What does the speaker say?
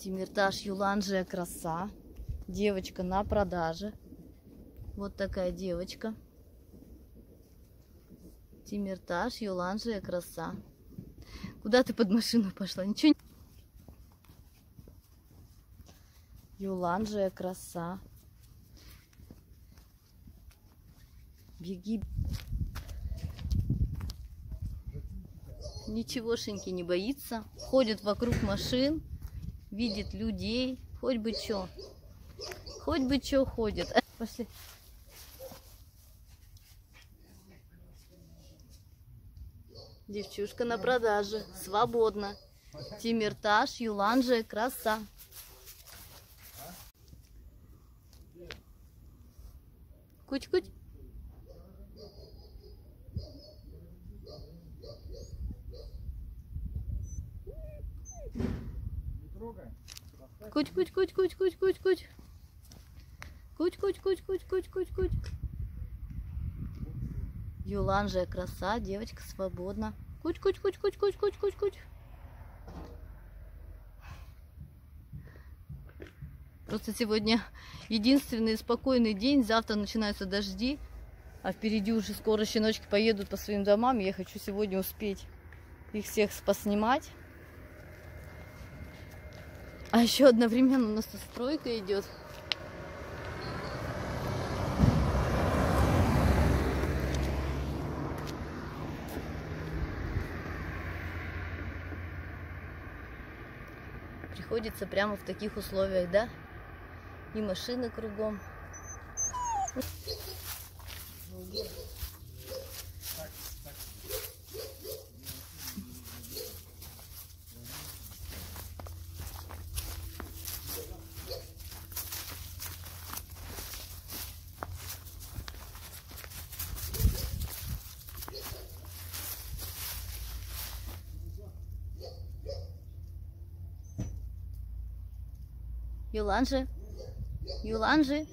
Тимиртаж Юланжия краса. Девочка на продаже. Вот такая девочка. Тимиртаж Юланжия краса. Куда ты под машину пошла? Ничего не... Юланжия краса. Беги. Ничегошеньки не боится. Ходит вокруг машин, видит людей. Хоть бы что. Хоть бы что ходит. Пошли. Девчушка на продаже. Свободно. Тимиртаж, Юланжия, краса. Куть-куть. Куть, куть, куть, куть, куть, куть, куть. Куть, куть, куть, куть, куть, куть, куть. Юланжия краса, девочка свободна. Куть, куть, куть, куть, куть, куть, куть, куть. Просто сегодня единственный спокойный день. Завтра начинаются дожди. А впереди уже скоро щеночки поедут по своим домам. Я хочу сегодня успеть их всех поснимать. А еще одновременно у нас тут стройка идет. Приходится прямо в таких условиях, да? И машины кругом. Юланжи. Юланжи.